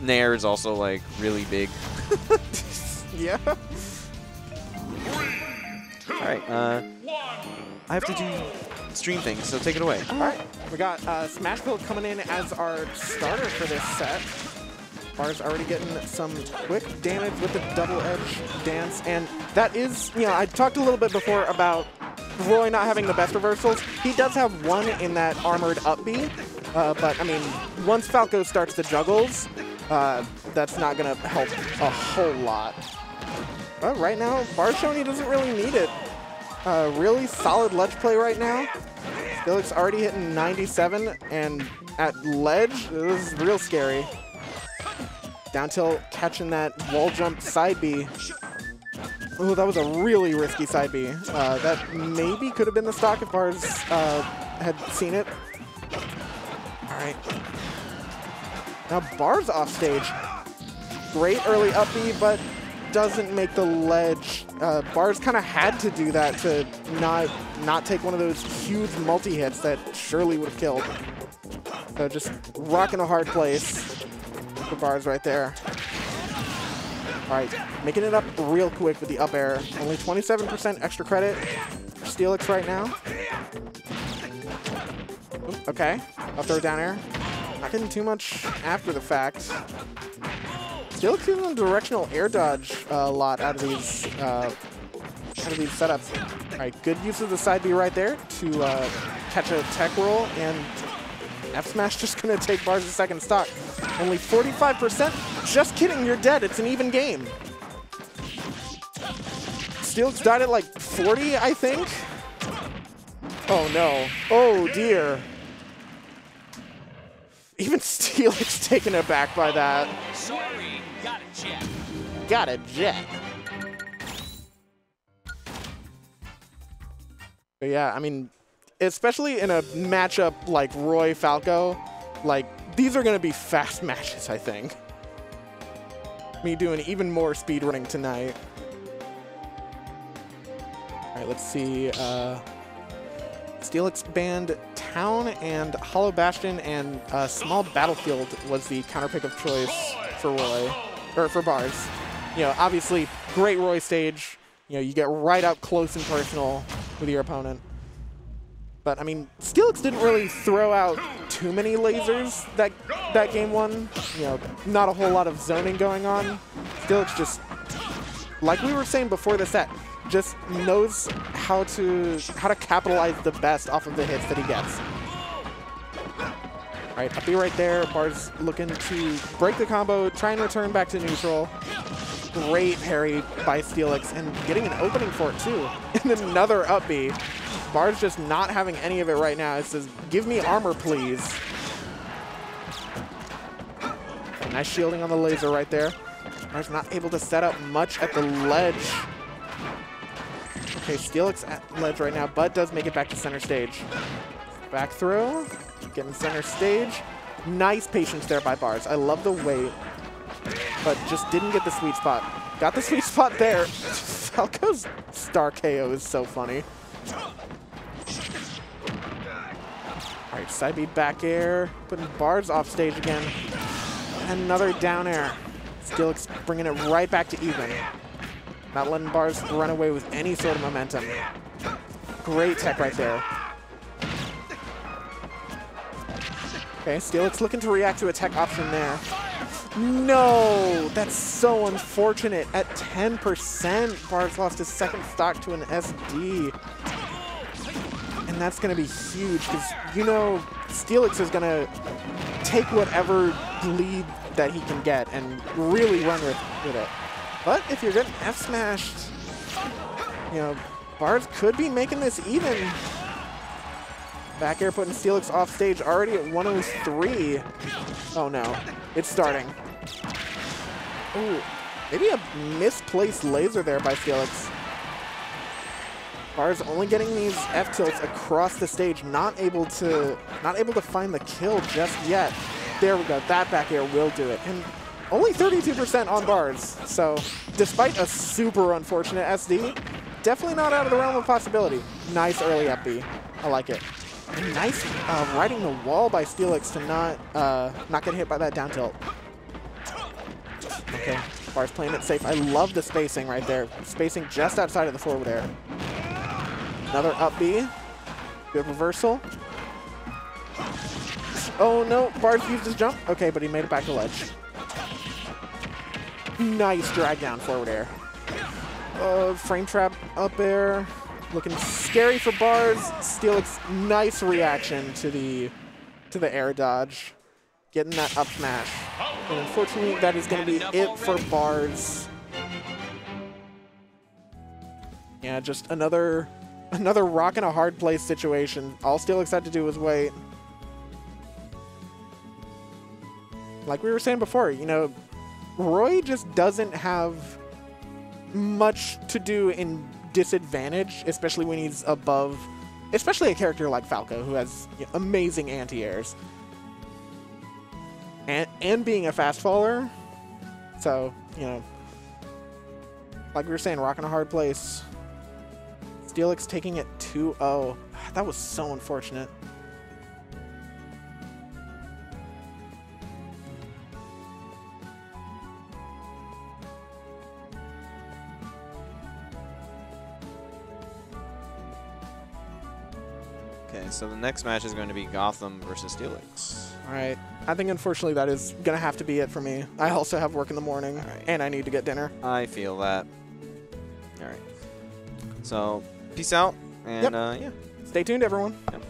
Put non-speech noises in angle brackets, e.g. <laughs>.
Nair is also like really big. <laughs> yeah. All right, uh, I have to do stream things, so take it away. All right, we got uh, Smashville coming in as our starter for this set. Bar's already getting some quick damage with the double edge dance, and that is, you know, I talked a little bit before about Roy not having the best reversals. He does have one in that armored up B, uh, but I mean, once Falco starts the juggles, uh, that's not going to help a whole lot. But right now, Barshoni doesn't really need it. Uh, really solid ledge play right now. Steelix already hitting 97, and at ledge, this is real scary. Down tilt, catching that wall jump side B. Oh, that was a really risky side B. Uh, that maybe could have been the stock if Bars uh, had seen it. All right. Now Bars off stage. Great early up but doesn't make the ledge. Uh, Bars kind of had to do that to not not take one of those huge multi-hits that surely would have killed. So just rocking a hard place for Bars right there. All right, making it up real quick with the up air. Only 27% extra credit for Steelix right now. Oop, okay, up throw down air. Not getting too much after the fact. Steelix using a directional air dodge a lot out of these uh, out of these setups. All right, good use of the side B right there to uh, catch a tech roll, and F Smash <laughs> just gonna take Bars' a second stock. Only 45%? Just kidding, you're dead. It's an even game. Steelix died at like 40, I think. Oh no. Oh dear. Even <laughs> Steelix taken aback by that. Sorry, got a jet. Got a jet. But yeah, I mean, especially in a matchup like Roy Falco, like these are going to be fast <laughs> matches, I think. Me doing even more speedrunning tonight. All right, let's see. Uh, Steelix banned Town and Hollow Bastion and uh, Small Battlefield was the counter pick of choice for Roy, or for Bars. You know, obviously, great Roy stage. You know, you get right up close and personal with your opponent. But I mean, Steelix didn't really throw out too many lasers that that game one. You know, not a whole lot of zoning going on. Steelix just, like we were saying before the set, just knows how to how to capitalize the best off of the hits that he gets. All right, up B right there. Bar's looking to break the combo, try and return back to neutral. Great parry by Steelix and getting an opening for it too. <laughs> And another up B. Bar's just not having any of it right now. It says, give me armor, please. Nice shielding on the laser right there. Bar's not able to set up much at the ledge. Okay, Steelix at ledge right now, but does make it back to center stage. Back throw, getting center stage. Nice patience there by Bars. I love the wait, but just didn't get the sweet spot. Got the <laughs> sweet spot there. Falco's star KO is so funny. All right, side B back air, putting Bars off stage again. Another down air. Steelix bringing it right back to even. Not letting Bars run away with any sort of momentum. Great tech right there. Okay, Steelix looking to react to a tech option there. No, that's so unfortunate. At 10%, Bars lost his second stock to an SD. And that's going to be huge because, you know, Steelix is going to take whatever lead that he can get and really run with, with it. But if you're getting F smashed, you know, Bars could be making this even. Back air putting Steelix off stage already at 103. Oh no, it's starting. Ooh, maybe a misplaced laser there by Steelix. Bars only getting these F tilts across the stage, not able to not able to find the kill just yet. There we go, that back air will do it. And only 32% on Bars, so despite a super unfortunate SD, definitely not out of the realm of possibility. Nice early up B. I like it. And nice uh, riding the wall by Steelix to not uh, not get hit by that down tilt. Okay, Bar's playing it safe. I love the spacing right there. Spacing just outside of the forward air. Another up B. Good reversal. Oh no, Bar's used his jump. Okay, but he made it back to ledge. Nice drag down forward air. Uh, frame trap up air. Looking scary for Bars. Steelix, nice reaction to the to the air dodge. Getting that up smash. And unfortunately, that is going to be it for Bars. Yeah, just another another rock in a hard place situation. All Steelix had to do was wait. Like we were saying before, you know, Roy just doesn't have much to do in disadvantage, especially when he's above, especially a character like Falco, who has you know, amazing anti-airs. And, and being a fast faller. So, you know, like we were saying, rocking a hard place. Steelix taking it 2-0. Ah, that was so unfortunate. Okay, so the next match is going to be Gotham versus Steelix. All right. I think unfortunately that is going to have to be it for me. I also have work in the morning, right. and I need to get dinner. I feel that. All right. So, peace out, and Yep. uh, yeah. Stay tuned, everyone. Yep.